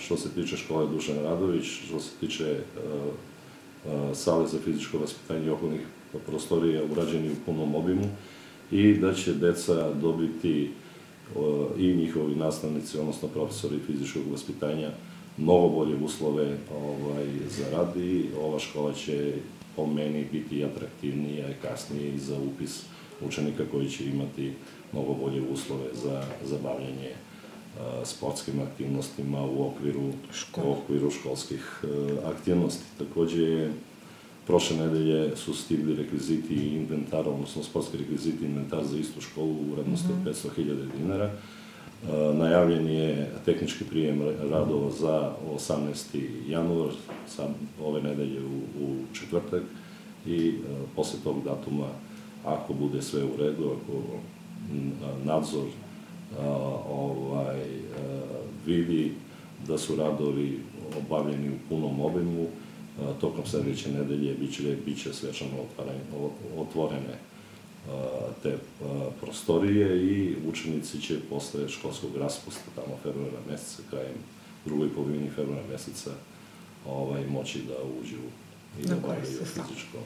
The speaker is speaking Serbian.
što se tiče škole Dušan Radović, što se tiče sale za fizičko vaspitanje i okolnih prostorija urađeni u punom obimu i da će deca dobiti i njihovi nastavnici, odnosno profesori fizičkog vaspitanja, mnogo bolje uslove ovaj, za rad i ova škola će po meni biti atraktivnija i kasnije i za upis učenika koji će imati mnogo bolje uslove za, za bavljanje sportskim aktivnostima u okviru, u okviru školskih aktivnosti. Takođe je Prošle nedelje su stigli rekviziti i inventar, odnosno sportski rekviziti i inventar za istu školu u vrednosti od 500.000 dinara. Najavljen je tehnički prijem radova za 18. januar, sam ove nedelje u, u četvrtak i posle tog datuma, ako bude sve u redu, ako nadzor ovaj, vidi da su radovi obavljeni u punom obimu, tokom sledeće nedelje biće, biće svečano otvorene te prostorije i učenici će posle školskog raspusta, tamo februara meseca, krajem drugoj polovini februara meseca, ovaj, moći da uđu i da bavljaju fizičko